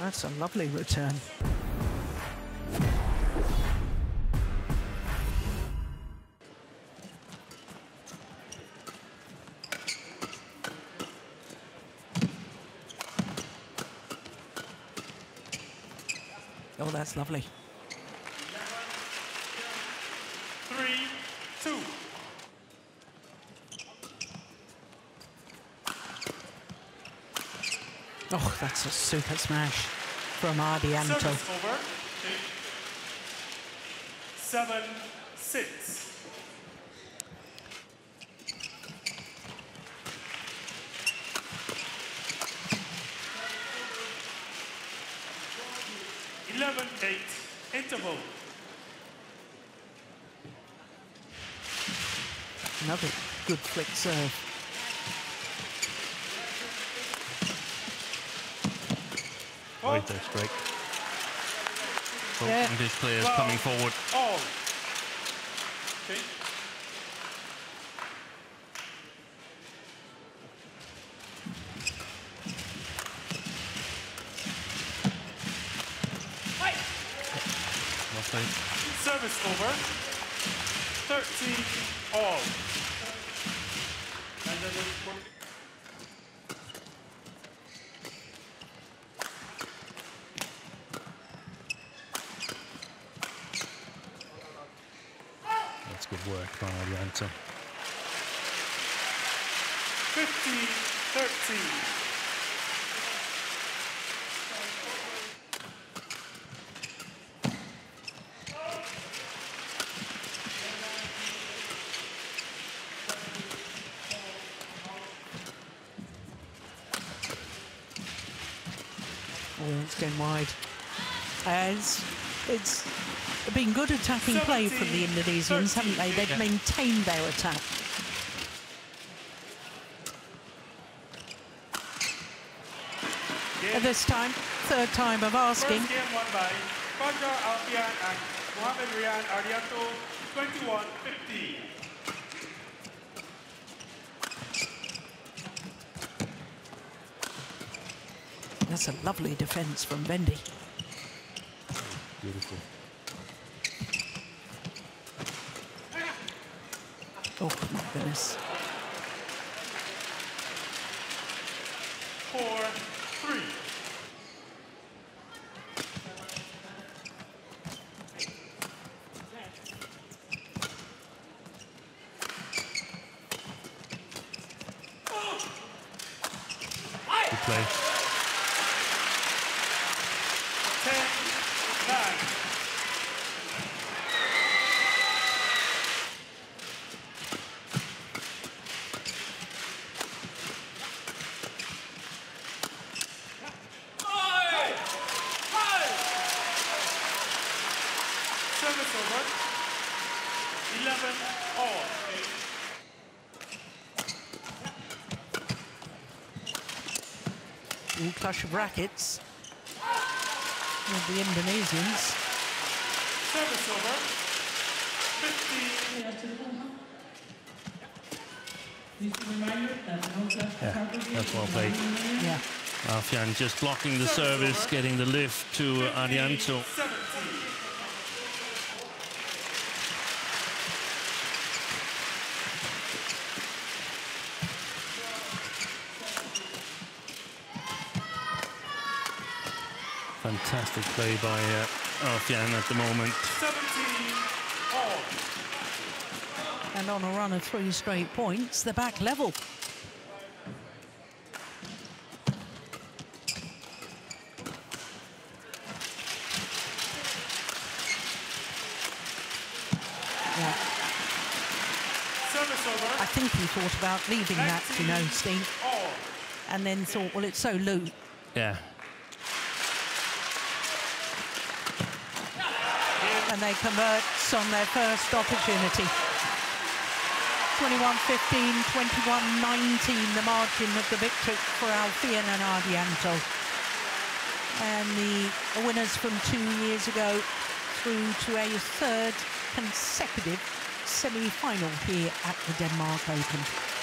That's a lovely return. Oh, that's lovely. Three, two. Oh, that's a super smash from Ardianto. Service over. Seven, six. Eleven, eight. Interval. Another good flick serve. Right there, strike. Yeah. Oh, English players Wow. coming forward. All. Okay. Service over. 13 all. And then the- That's good work by Ardianto. 15 13. Oh, it's going wide. As it's been good attacking play from the Indonesians, haven't they? They've maintained their attack. At this time, third time of asking. first game won by Fajar Alfian and Muhammad Rian Ardianto 21 15. That's a lovely defence from Vendy. Beautiful. Oh, my goodness. 4 3. Good play. 10 9. Service over. 11 all. All clash of with the Indonesians. Service over. 15 Just a reminder that no clash Yeah, that's well played. Yeah. Alfian just blocking the service, getting the lift to Ardianto. Fantastic play by uh, Alfian at the moment. 17 all. And on a run of three straight points, they're back level. Yeah, I think he thought about leaving that, you know, Steve, and then thought, well, it's so loose. Yeah, and they convert on their first opportunity. 21-15, 21-19, the margin of the victory for Alfian and Ardianto. And the winners from two years ago through to a third consecutive semi-final here at the Denmark Open.